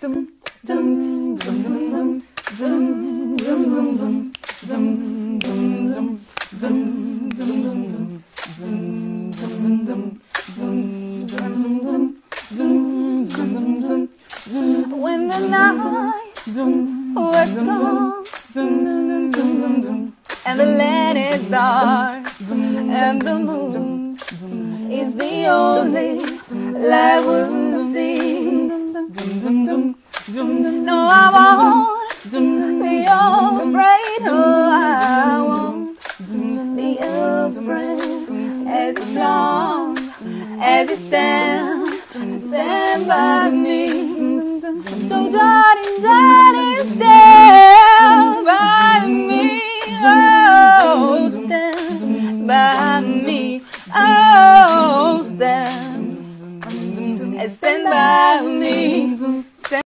When the night was gone and the land is dark and the moon is the only light No, I won't be afraid. No, I won't be afraid. As long as you stand, stand by me. So, darling, darling, stand by me. Oh, stand by me. Oh, stand, stand by me.